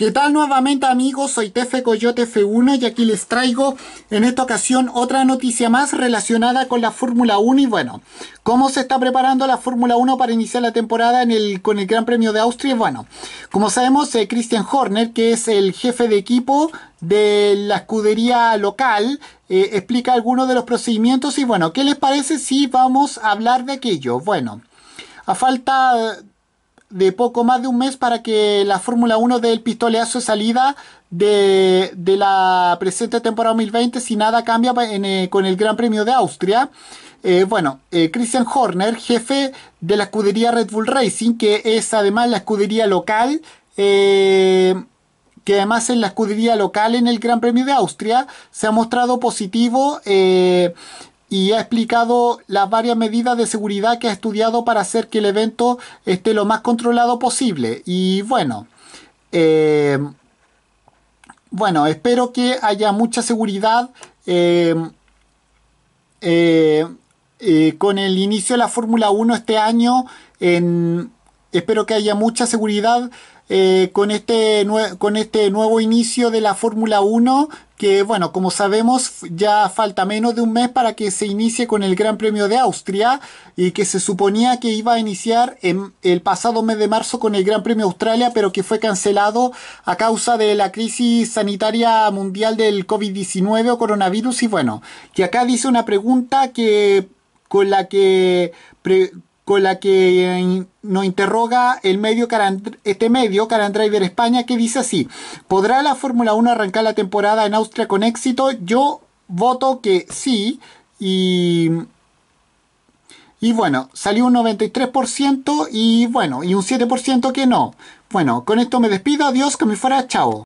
¿Qué tal nuevamente amigos? Soy Tefe Coyote F1 y aquí les traigo en esta ocasión otra noticia más relacionada con la Fórmula 1 y bueno, ¿cómo se está preparando la Fórmula 1 para iniciar la temporada con el Gran Premio de Austria? Bueno, como sabemos, eh, Christian Horner, que es el jefe de equipo de la escudería local, eh, explica algunos de los procedimientos y bueno, ¿qué les parece si vamos a hablar de aquello? Bueno, a falta de poco más de un mes para que la Fórmula 1 dé el pistolazo de salida de, la presente temporada 2020 si nada cambia eh, con el Gran Premio de Austria. Eh, bueno, eh, Christian Horner, jefe de la escudería Red Bull Racing, que es además la escudería local, que además es la escudería local en el Gran Premio de Austria, se ha mostrado positivo y ha explicado las varias medidas de seguridad que ha estudiado para hacer que el evento esté lo más controlado posible. Y bueno, eh, bueno, espero que haya mucha seguridad eh, eh, con el inicio de la Fórmula 1 este año. Espero que haya mucha seguridad con, este con este nuevo inicio de la Fórmula 1 que bueno, como sabemos ya falta menos de un mes para que se inicie con el Gran Premio de Austria y que se suponía que iba a iniciar en el pasado mes de marzo con el Gran Premio Australia, pero que fue cancelado a causa de la crisis sanitaria mundial del COVID-19 o coronavirus. Y bueno, que acá dice una pregunta que con la que con la que eh, nos interroga el medio este medio, Caran Driver España, que dice así, ¿podrá la Fórmula 1 arrancar la temporada en Austria con éxito? Yo voto que sí y... Y bueno, salió un 93% y bueno, y un 7% que no. Bueno, con esto me despido, adiós, que me fuera, chao.